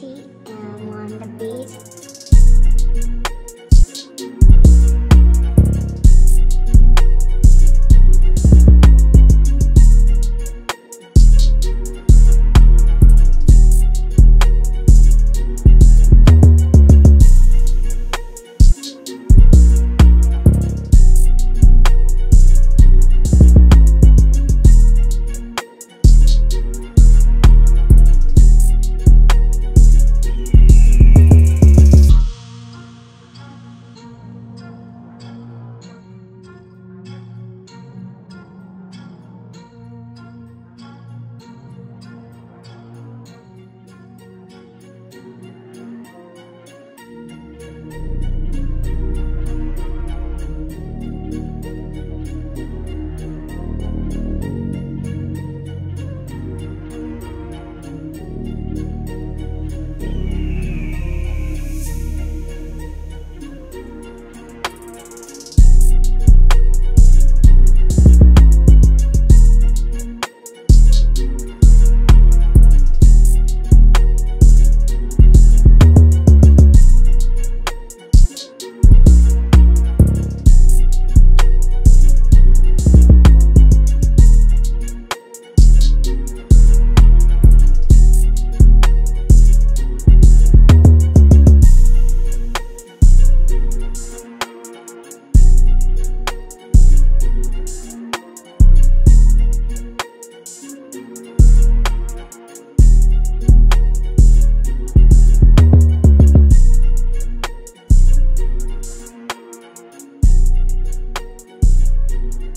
party and on the beat.